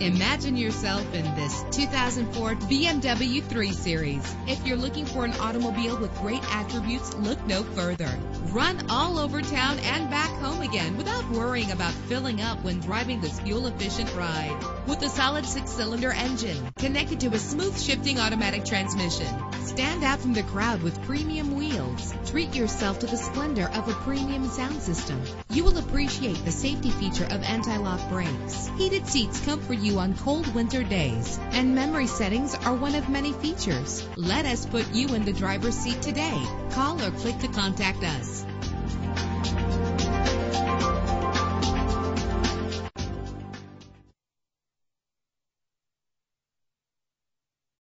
Imagine yourself in this 2004 BMW 3 Series. If you're looking for an automobile with great attributes, look no further. Run all over town and back home again without worrying about filling up when driving this fuel-efficient ride. With a solid six-cylinder engine connected to a smooth shifting automatic transmission. Stand out from the crowd with premium wheels. Treat yourself to the splendor of a premium sound system. You will appreciate the safety feature of anti-lock brakes. Heated seats comfort you on cold winter days, and memory settings are one of many features. Let us put you in the driver's seat today. Call or click to contact us.